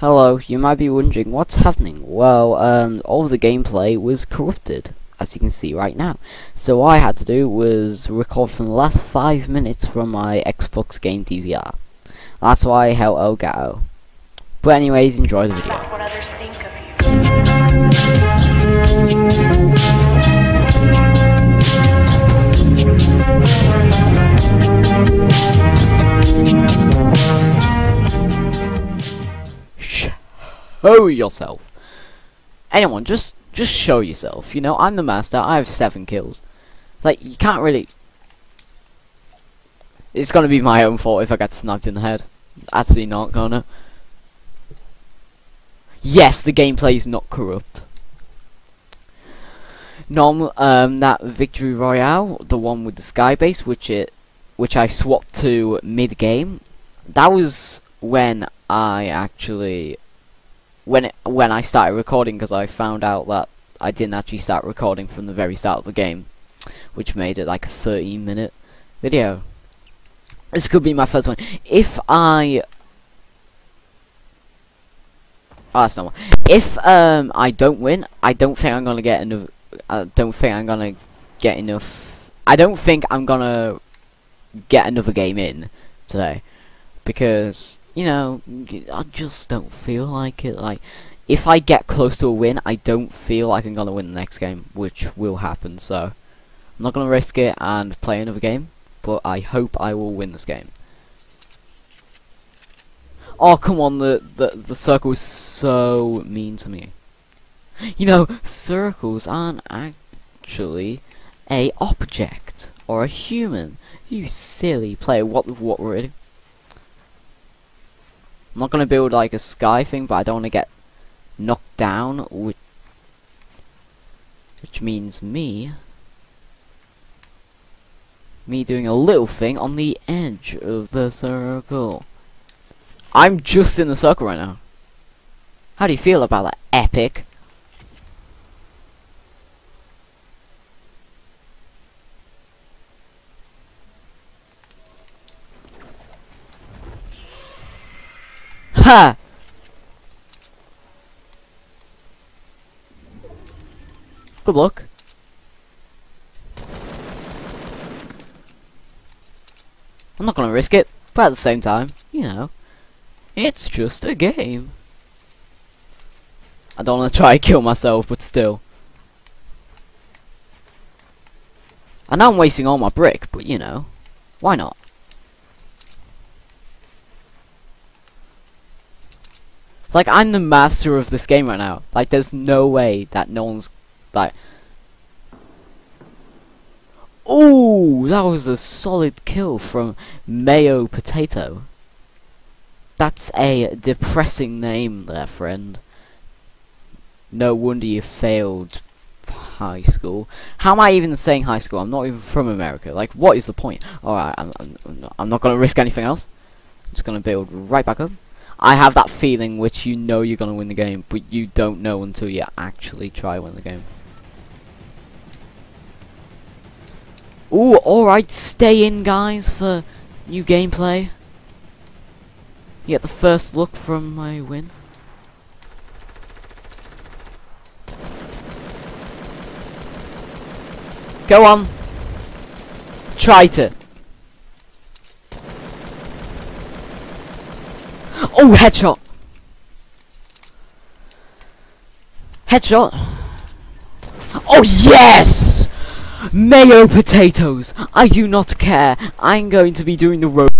Hello, you might be wondering what's happening. Well, um, all the gameplay was corrupted, as you can see right now. So what I had to do was record from the last five minutes from my Xbox game DVR. That's why hell Elgato. But anyways, enjoy the video. Show yourself. Anyone, just just show yourself. You know, I'm the master. I have seven kills. It's like you can't really. It's gonna be my own fault if I get sniped in the head. Absolutely not gonna. Yes, the gameplay is not corrupt. Normal, um, that victory royale, the one with the sky base, which it, which I swapped to mid game. That was when I actually when it, when I started recording because I found out that I didn't actually start recording from the very start of the game, which made it like a 13 minute video. This could be my first one. If I Oh, that's not one. If um I don't win, I don't think I'm gonna get enough. I don't think I'm gonna get enough. I don't think I'm gonna get another game in today because you know I just don't feel like it. Like if I get close to a win, I don't feel like I'm gonna win the next game, which will happen. So I'm not gonna risk it and play another game, but I hope I will win this game. Oh come on, the the the circle is so mean to me. You know, circles aren't actually a object or a human. You silly player. What what really? I'm not gonna build like a sky thing, but I don't want to get knocked down, which which means me me doing a little thing on the edge of the circle. I'm just in the circle right now. How do you feel about that, epic? Ha! Good luck. I'm not gonna risk it, but at the same time, you know, it's just a game. I don't want to try and kill myself, but still. I know I'm wasting all my brick, but you know, why not? It's like I'm the master of this game right now. Like there's no way that no one's like Ooh, that was a solid kill from Mayo Potato. That's a depressing name there, friend. No wonder you failed high school. How am I even saying high school? I'm not even from America. Like, what is the point? Alright, I'm, I'm, I'm not, not going to risk anything else. I'm just going to build right back up. I have that feeling which you know you're going to win the game, but you don't know until you actually try win the game. Ooh, alright, stay in guys for new gameplay. You get the first look from my win. Go on. Try to. Oh, headshot. Headshot. Oh, yes! Mayo potatoes! I do not care. I'm going to be doing the road.